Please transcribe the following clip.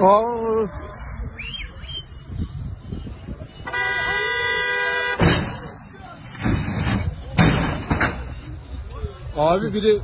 Aa. Abi biri